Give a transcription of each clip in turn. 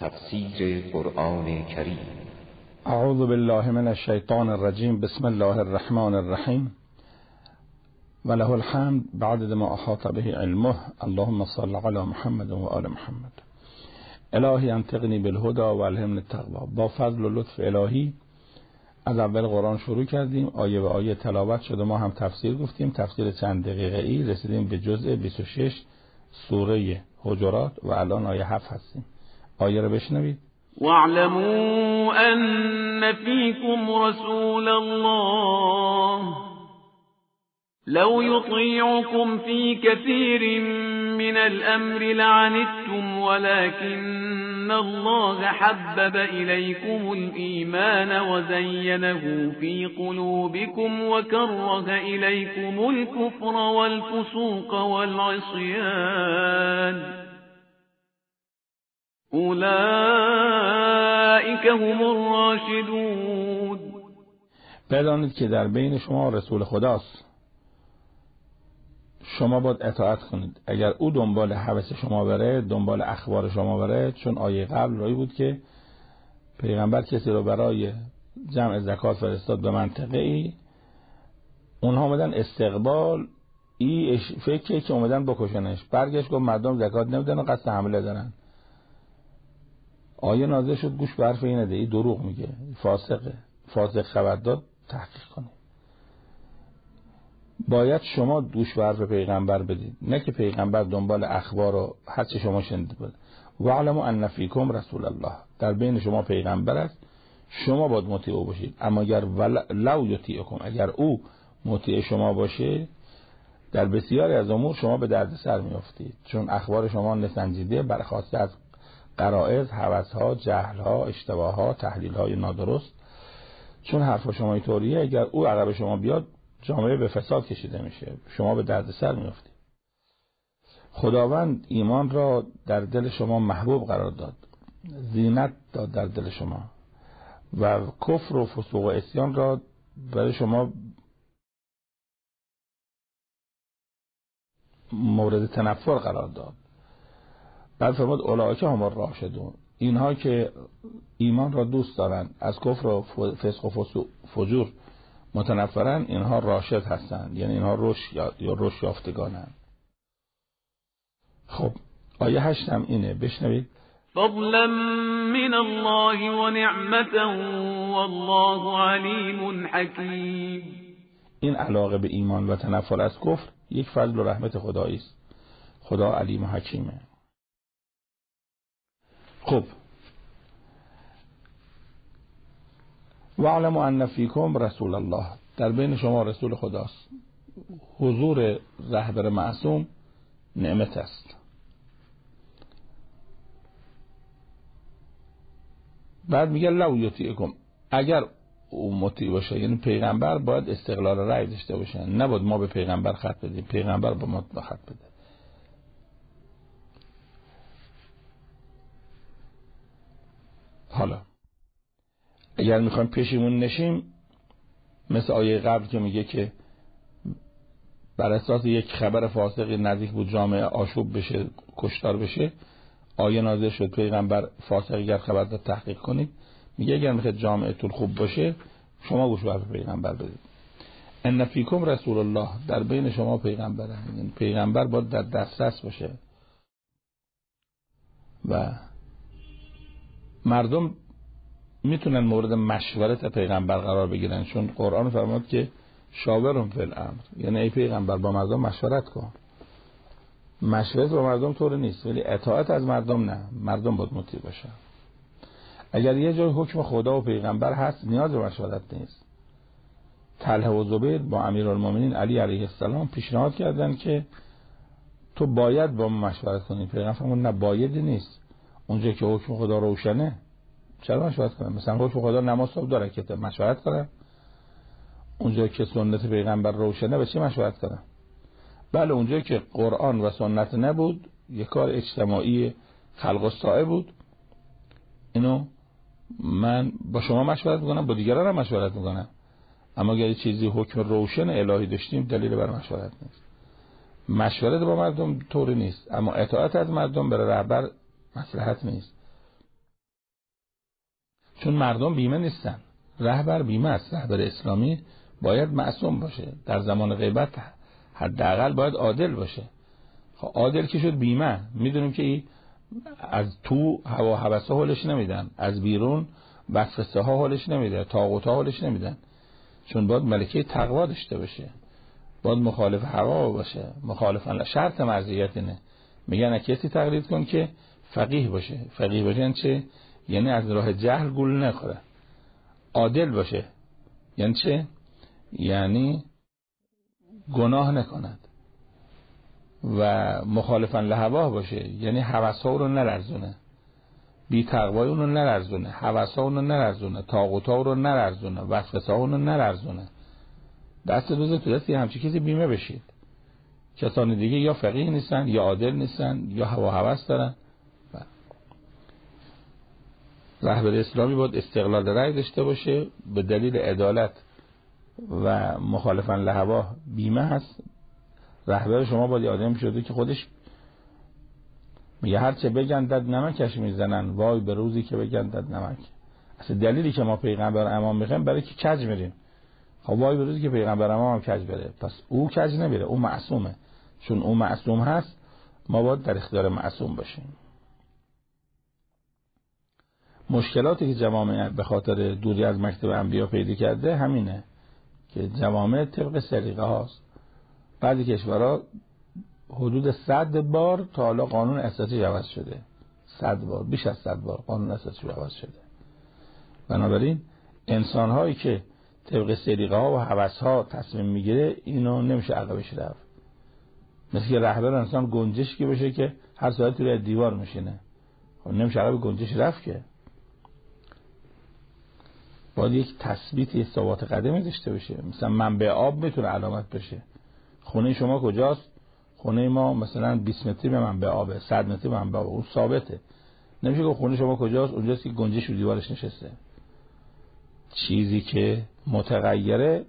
تفسیر قرآن کریم. اعوذ بالله من الشیطان الرجیم. بسم الله الرحمن الرحیم. وله الحمد بعد ما احاط به علمه. اللهم صل على محمد و آل محمد. الهی انتقنی بالهدى و الهمن التقوا با فضل و لطف الهی از اول قرآن شروع کردیم. آیه به آیه تلاوت شده ما هم تفسیر گفتیم. تفسیر چند دقیقه ای رسیدیم به جزء 26 سوره حجرات و الان آیه 7 هستیم. آیه رو بشنوید. واعلموا أن فيكم رسول الله. لو يطيعكم في كثير من الأمر لعنتم ولكن الله حبب إليكم الإيمان وزينه في قلوبكم وكره إليكم الكفر والفسوق والعصيان. اولئك هم الراشدون. بدانید که در بین شما رسول خداست. شما باید اطاعت کنید. اگر او دنبال حوث شما بره دنبال اخبار شما بره چون آیه قبل رایی بود که پیغمبر کسی رو برای جمع زکات فرستاد به منطقه ای اونها آمدن استقبال ای فکر که اومدن بکشنش. برگشت گفت مردم زکات نمیدن و قصد حمله دارن. آیه نازل شد؟ گوش به حرف اینه ای دروغ میگه. فاسقه. فاسق خبر داد تحقیق کنید باید شما دوش به حرف پیغمبر بدید. نه که پیغمبر دنبال اخبار و هر چه شما شنید بود. و علمو ان فیکم رسول الله. در بین شما پیغمبر است. شما باید مطیع او باشید. اما اگر لو یطیعکم اگر او مطیع شما باشه در بسیاری از امور شما به درد سر میافتید. چون اخبار شما نسنجیده برخواسته از قرائز، حوثها، جهلها، اشتباهها، تحلیلهای نادرست. چون حرف شما اینطوریه اگر او عقب شما بیاد جامعه به فساد کشیده میشه. شما به درد سر میافتید خداوند ایمان را در دل شما محبوب قرار داد. زینت داد در دل شما. و کفر و فسوق و اسیان را برای شما مورد تنفر قرار داد. بعد فرمود اولئک هم راشدون اینها که ایمان را دوست دارند از کفر و فسق و فجور متنفرن اینها راشد هستند. یعنی اینها رشد یا رشد یافتگانند. خب آیه هشتم اینه. بشنوید. فضلا من الله و نعمتا والله علیم حکیم. این علاقه به ایمان و تنفر از کفر یک فضل و رحمت خدایی است. خدا علیم و حکیمه. خب. و علم ان فیکم رسول الله. در بین شما رسول خداست. حضور رهبر معصوم نعمت است. بعد میگه لو یطیعکم. اگر او مطیع باشه یعنی پیغمبر باید استقلال رأی داشته باشه. نباید ما به پیغمبر خط بدیم. پیغمبر به ما خط بده. حالا. اگر می‌خوایم پیشیمون نشیم مثل آیه قبل که میگه که بر اساس یک خبر فاسقی نزدیک بود جامعه آشوب بشه کشتار بشه آیه نازل شد پیغمبر فاسق اگر خبر داد تحقیق کنید. میگه اگر می‌خواد جامعه طول خوب باشه شما گوش به پیغمبر بدید. ان فیکم رسول الله در بین شما پیغمبر یعنی پیغمبر باید در دسترس باشه. و مردم می‌تونن مورد مشورت پیغمبر قرار بگیرن چون قرآن فرمود که شاورم فی الامر. یعنی ای پیغمبر با مردم مشورت کن. مشورت با مردم طور نیست ولی اطاعت از مردم نه. مردم باید مطیع باشن. اگر یه جای حکم خدا و پیغمبر هست نیاز به مشورت نیست. طلحه و زبیر با امیرالمومنین علی علیه السلام پیشنهاد کردن که تو باید با ما مشورت کنی. پیغمبر نه بایدی نیست. اونجا که حکم خدا روشنه چرا مشورت کنم؟ مثلا حکم خدا نماز صبح داره که مشورت کنم اونجا که سنت پیغمبر روشنه به چی مشورت کنم؟ بله اونجا که قرآن و سنت نبود یه کار اجتماعی خلق و بود. اینو من با شما مشورت می‌کنم با دیگران هم مشورت می‌کنم. اما اگر چیزی حکم روشن الهی داشتیم دلیل بر مشورت نیست. مشورت با مردم طوری نیست. اما اطاعت از مردم برای رهبر مصلحت نیست. چون مردم بیمه نیستن. رهبر بیمه است. رهبر اسلامی باید معصوم باشه. در زمان غیبت حداقل باید عادل باشه. خب عادل که شد بیمه. می‌دونیم که از تو هوا هوسا حالش نمیدن. از بیرون وسوسه ها حالش نمیده. طاغوت ها حالش نمیدن. چون باید ملکه تقوا داشته باشه. باید مخالف هوا باشه. مخالف شرط مرضیت اینه. میگن کسی تقلید کن که فقیه باشه. فقیه باشه یعنی چه؟ یعنی از راه جهل گول نخوره. عادل باشه. یعنی چه؟ یعنی گناه نکند. و مخالفا لهواه باشه. یعنی حوث ها رو نلرزونه. بی تقوای اون رو نلرزونه. ها اون رو نلرزونه. طاقوت ها رو نلرزونه. اون رو نلرزونه. دست دوز تو دستی همچی کسی بیمه بشید. کسان دیگه یا فقیه نیستن یا عادل نیستن یا هوا هوس دارن. رهبر اسلامی باید استقلال رأی داشته باشه به دلیل عدالت و مخالفا لهوا بیمه هست. رهبر شما باید آدم شده که خودش میگه هرچه بگندد نمکش می‌زنن وای به روزی که بگندد نمک. اصلا دلیلی که ما پیغمبر امام می‌خوایم برای که کج میریم؟ خب وای به روزی که پیغمبر امام هم کج بره. پس او کج نمیره او معصومه. چون او معصوم هست ما باید در اختیار معصوم باشیم. مشکلاتی که جوامع به خاطر دوری از مکتب انبیا پیدا کرده همینه که جوامع طبق سریقه هاست. بعضی کشورها حدود صد بار تا حالا قانون اساسی عوض شده. صد بار بیش از صد بار قانون اساسی عوض شده. بنابراین انسان هایی که طبق سریقه ها و حوث ها تصمیم می‌گیره اینو نمیشه عقبش رفت. مثل که رهبر انسان گنجش که بشه که هر ساعت روی دیوار میشینه. خب نمیشه عقب گنجش رفت که. باید یک تثبیت ثبات قدمی داشته باشه. مثلا منبع آب می‌تونه علامت بشه. خونه شما کجاست؟ خونه ما مثلا 20 متری به منبع آبه 100 متری به منبع آبه. اون ثابته. نمیشه که خونه شما کجاست؟ اونجاست که گنجش رو دیوارش نشسته. چیزی که متغیره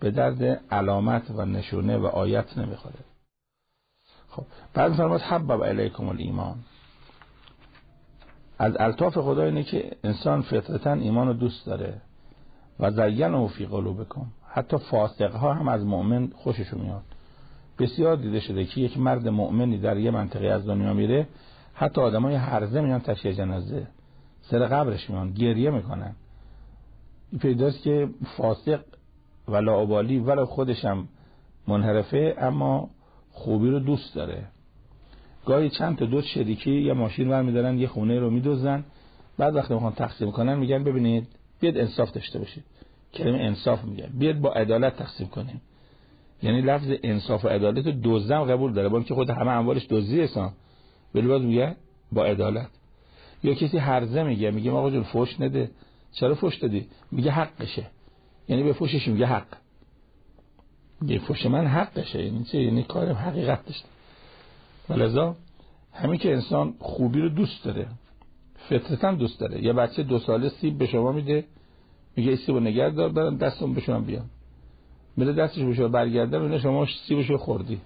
به درد علامت و نشونه و آیت نمی‌خوره. خب بعد فرماد حبب علیکم الایمان. از الطاف خدا اینه که انسان فطرتا ایمان رو دوست داره. و زین فی قلوبکم. حتی فاسق ها هم از مؤمن خوششون میاد. بسیار دیده شده که یک مرد مؤمنی در یه منطقه از دنیا میره حتی آدمای هرزه میان تشییع جنازه. سر قبرش میان گریه می‌کنن. پیداست که فاسق و لاعبالی ولو خودشم منحرفه اما خوبی رو دوست داره. گاهی چند تا دو شریکی یه ماشین برمیدارن یه خونه رو میدوزن. بعد وقتی می‌خوان تقسیم کنن میگن ببینید بیاد انصاف داشته باشید. کلمه انصاف میگه. بیاد با عدالت تقسیم کنیم. یعنی لفظ انصاف و عدالت دوزم قبول داره با که خود همه اموالش دزدی هستن ولی باز میگه با عدالت. یا کسی هرزه میگه میگه آقا جون فوش نده. چرا فوش دادی؟ میگه حقشه. یعنی به فوشش میگه حق. میگه فوش من حقشه. یعنی چه یعنی کارم حقیقت داشته. ولذا همین که انسان خوبی رو دوست داره فطرتا دوست داره. یه بچه دو ساله سیب به شما میده میگه سیب رو نگه دار برم دستم شما بیام. میره دستش به شما برگرده میده شما سیبشو خوردی.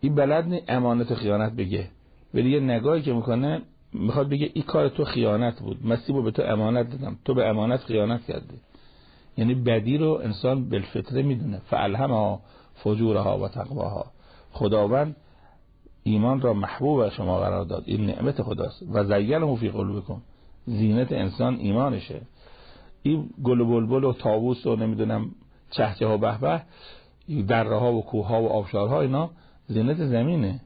این بلد نی امانت خیانت بگه. ولی یه نگاهی که می‌کنه می‌خواد بگه این کار تو خیانت بود. من سیبو به تو امانت دادم. تو به امانت خیانت کردی. یعنی بدی رو انسان بالفطره می‌دونه. فالهمها فجورها و تقواها. خداوند ایمان را محبوب شما قرار داد. این نعمت خداست. و زینه فی قلوبکم. زینت انسان ایمانشه. این گل و بلبل و تاووس و نمی‌دونم چهچه ها به به دره ها و کوه ها و آبشارها اینا زینت زمینه.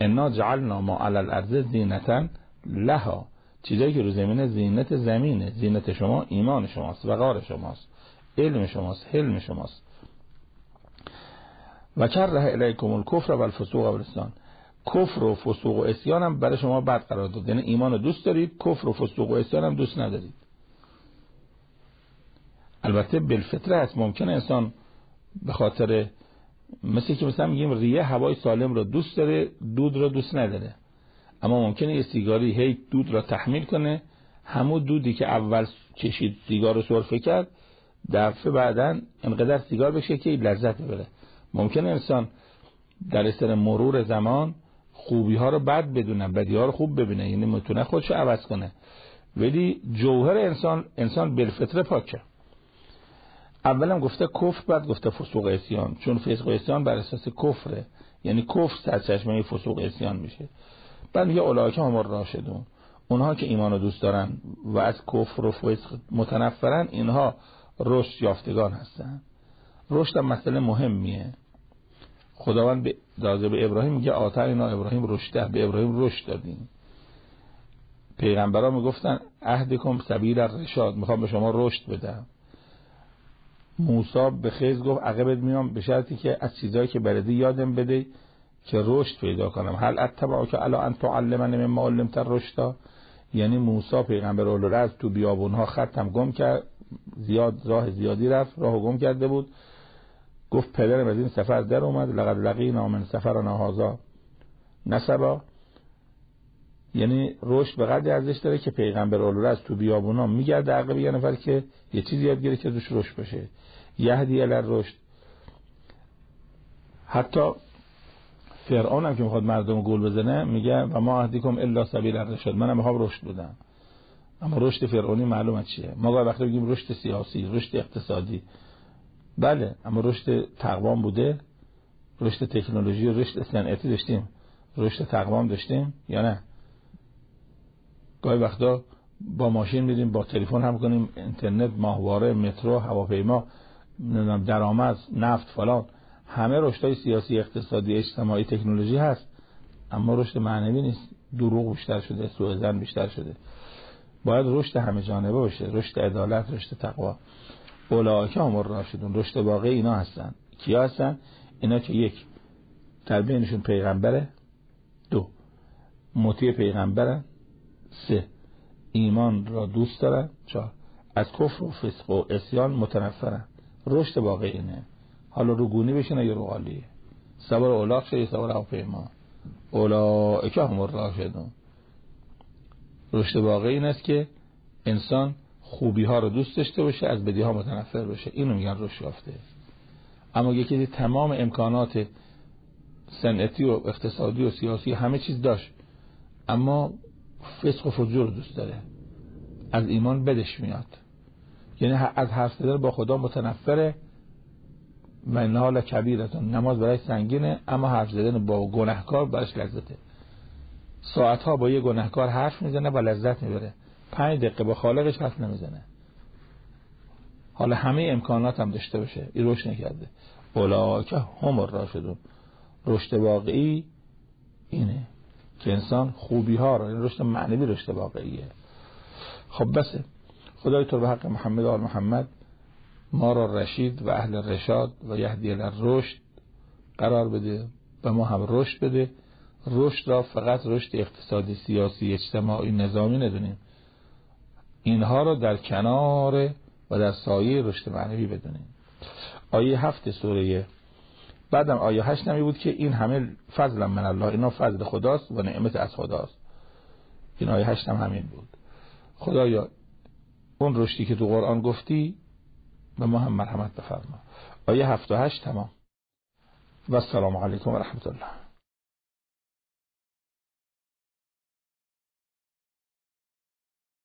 انا جعلنا ما علی الارض زینتا لها. چیزایی که رو زمینه زینت زمینه. زینت شما ایمان شماست وقار شماست علم شماست حلم شماست. و کره الیکم الکفر و الفسوق و کفر و فسوق و اسیان هم برای شما بد قرار داد. یعنی ایمان رو دوست دارید کفر و فسوق و اسیان هم دوست ندارید. البته بالفطره هست ممکنه انسان به خاطر مثل که مثلا میگیم ریه هوای سالم رو دوست داره دود رو دوست نداره. اما ممکنه یه سیگاری هی دود را تحمیل کنه. همون دودی که اول کشید سیگار رو سرفه کرد دفعه بعدا انقدر سیگار بشه که لذت ببره. ممکنه انسان در اثر مرور زمان خوبی ها رو بد بدونه بدی ها رو خوب ببینه. یعنی می‌تونه خودش رو عوض کنه. ولی جوهر انسان انسان بالفطره پاکه. اولم گفته کفر بعد گفته فسوق اسیان چون فسق اسیان بر اساس کفره. یعنی کفر سرچشمه فسوق اسیان میشه. بعد میگه اولئک هم راشدون اونها که ایمان رو دوست دارن و از کفر و فسق متنفرن اینها رشد یافتگان هستن. رشد هم مسئله مهمیه. خداوند به داده به ابراهیم میگه اینا ابراهیم رشده به ابراهیم رشد دادیم. پیغمبرا می‌گفتن عهدکم سبیل رشاد می‌خوام به شما رشد بدم. موسی به خیز گفت عقبت میام به شرطی که از چیزایی که برده یادم بده که رشد پیدا کنم. هل اتبعو که الا ان تعلمنی مما علمت رشدا یعنی موسی پیغمبر از تو بیابونها خطم گم کرد زیاد راه زیادی رفت راهو گم کرده بود. گفت پدرم از این سفر در اومد لقد لقینا من سفر نهازا نسبا. یعنی رشد به قدر ارزش داره که پیغمبر از تو بیابونا میگرده عقب یه نفر که یه چیزی یاد گیره که دوش رشد بشه یهدی الر رشد حتی فرعون هم که می‌خواد مردم گول بزنه میگه و ما اهدیکم الا سبیل الرشاد منم می‌خوام رشد بدم اما رشد فرعونی معلومه چیه؟ ما وقتی بگیم رشد سیاسی رشد اقتصادی. بله اما رشد تقوام بوده رشد تکنولوژی رشد صنعتی داشتیم. رشد تقوام داشتیم یا نه؟ گاهی وقتا با ماشین میدیم با تلفن هم کنیم اینترنت ماهواره مترو هواپیما درآمد نفت فلان همه رشدهای سیاسی اقتصادی اجتماعی تکنولوژی هست. اما رشد معنوی نیست. دروغ بیشتر شده سوء زن بیشتر شده. باید رشد همه جانبه باشه. رشد عدالت رشد تقوا. اولئک هم راشدون رشد واقعی اینا هستن. کیا هستن؟ اینا که یک در بینشون پیغمبره. دو مطیع پیغمبره. سه ایمان را دوست دارن. چهار از کفر و فسق و اسیان متنفرن. رشد واقعی اینه. حالا رو گونی بشینه یا رو غالیه سوار اولاق یا سوار هواپیما. اولئک هم راشدون رشد واقعی این است که انسان خوبی ها رو دوست داشته باشه از بدی ها متنفر باشه. اینو میگن رشد یافته. اما یکی تمام امکانات صنعتی و اقتصادی و سیاسی همه چیز داشت اما فسق و فجور دوست داره. از ایمان بدش میاد. یعنی از حرف زدن با خدا متنفره و نال کبیرتون. نماز برای سنگینه اما حرف زدن با گناهکار برش لذته. ساعتها با یه گناهکار حرف می‌زنه و لذت می‌بره. پنج دقیقه با خالقش حرف نمی‌زنه. حالا همه امکانات هم داشته باشه. این روش نکرده. که هم راشدون رشد واقعی اینه که انسان خوبی ها رو این یعنی رشد معنوی رشد واقعیه. خب بسه خدای تو به حق محمد آل محمد ما را رشید و اهل رشاد و یهدی رشد قرار بده و ما هم رشد بده. رشد را فقط رشد اقتصادی سیاسی اجتماعی نظامی ندونیم. اینها را در کنار و در سایه رشد معنوی بدونیم. آیه هفت سوره بعدم آیه هشت نمی بود که این همه فضل من الله اینا فضل خداست و نعمت از خداست. این آیه هشت هم همین بود. خدایا اون رشدی که تو قرآن گفتی به ما هم مرحمت بفرما. آیه هفت و هشت تمام. و السلام علیکم و رحمت الله.